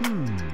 Hmm.